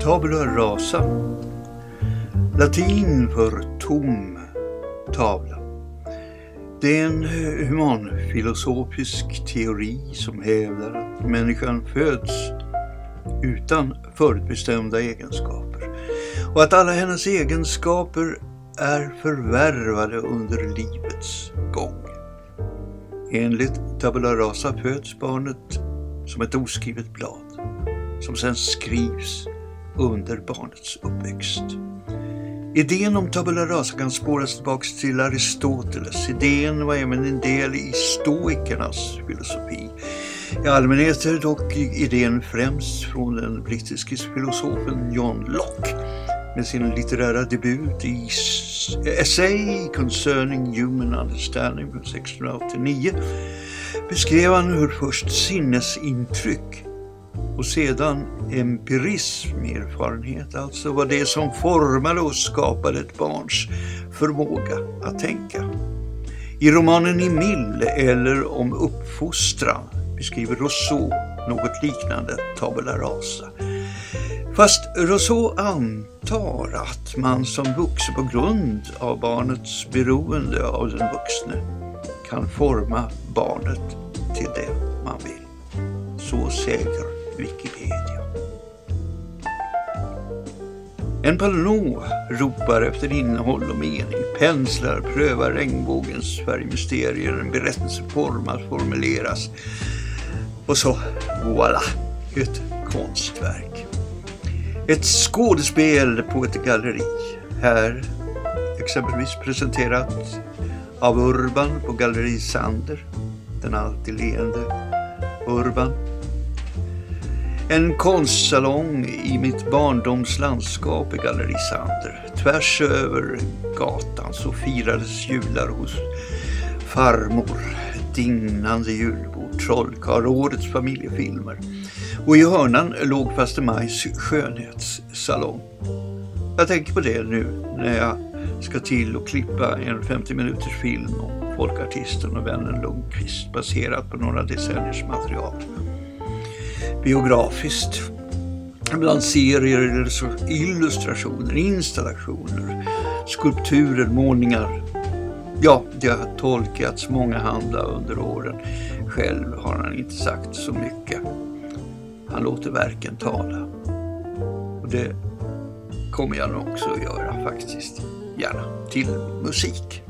Tabula rasa. Latin för tom tavla. Det är en humanfilosofisk teori som hävdar att människan föds utan förutbestämda egenskaper och att alla hennes egenskaper är förvärvade under livets gång. Enligt tabula rasa föds barnet som ett oskrivet blad som sedan skrivs under barnets uppväxt. Idén om tabula rasa kan spåras tillbaka till Aristoteles. Idén var även en del i stoikernas filosofi. I allmänhet är dock idén främst från den brittiske filosofen John Locke med sin litterära debut i Essay Concerning Human Understanding från 1689 beskrev han hur först sinnesintryck och sedan empirism, erfarenhet, alltså var det som formade och skapade ett barns förmåga att tänka. I romanen Emile eller om uppfostran beskriver Rousseau något liknande tabula rasa. Fast Rousseau antar att man som vuxen på grund av barnets beroende av den vuxne kan forma barnet till det man vill. Så säger Wikipedia. En palonå ropar efter innehåll och mening, penslar prövar regnbågens färgmysterier, en berättelseform att formuleras och så voilà, ett konstverk. Ett skådespel på ett galleri. Här exempelvis presenterat av Urban på Galleri Sander, den alltid leende Urban en konstsalong i mitt barndomslandskap i Galleri Sander. Tvärs över gatan så firades jular hos farmor, dignande julbord, trollkarl, årets familjefilmer. Och i hörnan låg faste Majs skönhetssalong. Jag tänker på det nu när jag ska till och klippa en 50 minuters film om folkartisten och vännen Lundqvist baserat på några decenniers material biografiskt. Bland serier, illustrationer, installationer, skulpturer, målningar. Ja, det har tolkats många handla under åren. Själv har han inte sagt så mycket. Han låter verken tala. Och det kommer jag nog också att göra faktiskt. Gärna till musik.